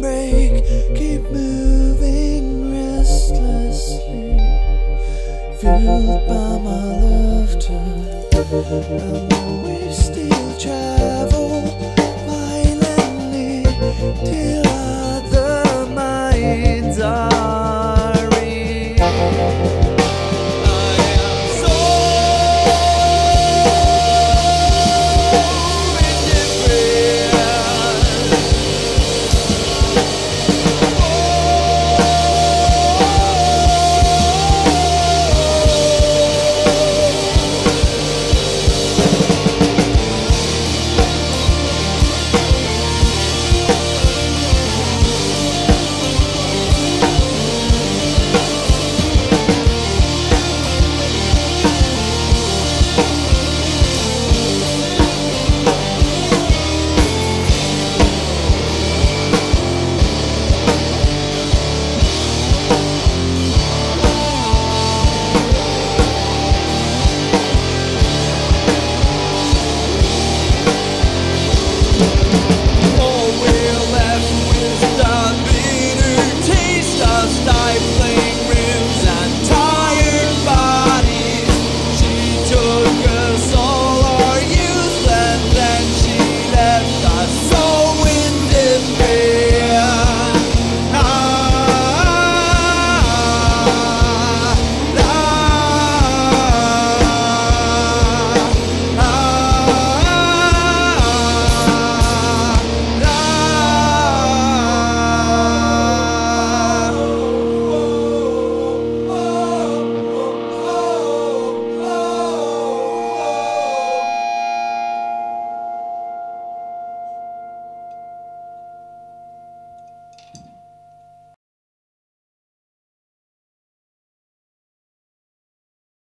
break. Keep moving restlessly. Fueled by my laughter, and we still travel.